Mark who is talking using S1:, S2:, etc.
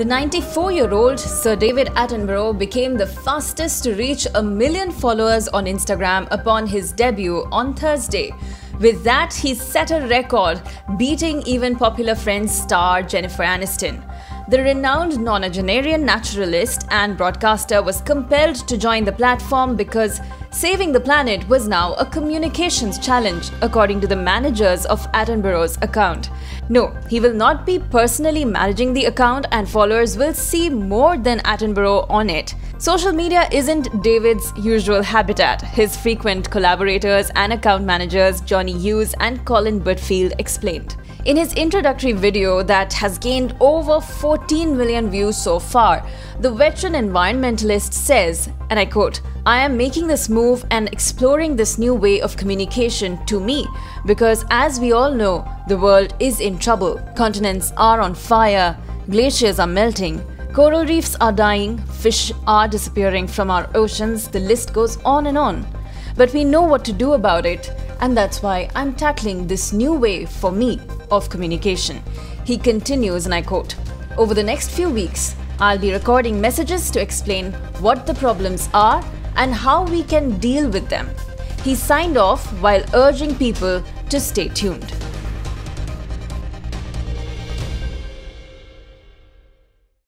S1: The 94 year old Sir David Attenborough became the fastest to reach a million followers on Instagram upon his debut on Thursday. With that, he set a record, beating even popular Friends star Jennifer Aniston. The renowned nonagenarian naturalist and broadcaster was compelled to join the platform because saving the planet was now a communications challenge, according to the managers of Attenborough's account. No, he will not be personally managing the account, and followers will see more than Attenborough on it. Social media isn't David's usual habitat, his frequent collaborators and account managers Johnny Hughes and Colin Butfield explained. In his introductory video that has gained over 14 million views so far, the veteran environmentalist says, and I quote, I am making this move and exploring this new way of communication to me because, as we all know, the world is in trouble. Continents are on fire, glaciers are melting, coral reefs are dying, fish are disappearing from our oceans, the list goes on and on. But we know what to do about it, and that's why I'm tackling this new way for me of communication. He continues, and I quote Over the next few weeks, I'll be recording messages to explain what the problems are and how we can deal with them. He signed off while urging people to stay tuned.